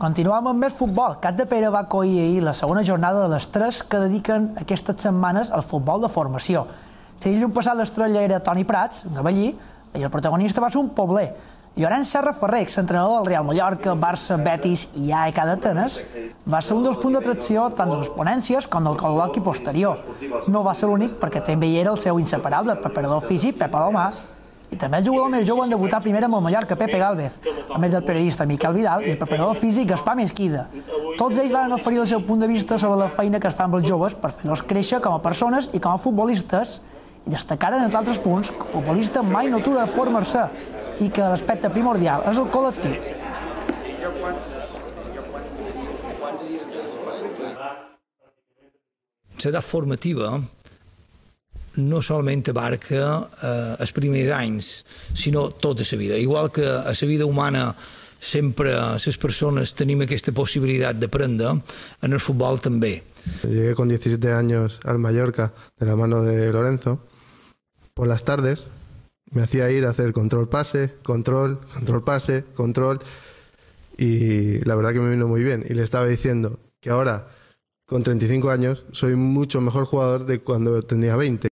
Continuem amb més futbol. Cat de Pere va coir ahir la segona jornada de les tres que dediquen aquestes setmanes al futbol de formació. Si dilluns passat l'estrella era Toni Prats, gavellí, i el protagonista va ser un pobler. Llorenç Serra Ferrer, exentrenador del Real Mallorca, Barça, Betis i AEK d'Atenes, va ser un dels punts d'atracció tant de les ponències com del col·loqui posterior. No va ser l'únic perquè també hi era el seu inseparable preparador físic, Pep Alomà, i també el jugador més jove en debutar primer amb el Mallorca, Pepe Galvez, a més del periodista Miquel Vidal i el preparador físic Gaspar Mesquida. Tots ells van oferir el seu punt de vista sobre la feina que es fa amb els joves per fer-los créixer com a persones i com a futbolistes i destacaren, entre altres punts, que el futbolista mai no atura de formar-se i que l'aspecte primordial és el col·lectiu. L'edat formativa no solament abarca eh, els primers anys, sinó tota la vida. Igual que a la vida humana sempre les persones tenim aquesta possibilitat d'aprendre, en el futbol també. Llegué con 17 años al Mallorca de la mano de Lorenzo. Por las tardes me hacía ir a hacer control pase, control, control pase, control. Y la verdad que me vino muy bien. Y le estaba diciendo que ahora, con 35 años, soy mucho mejor jugador de cuando tenía 20.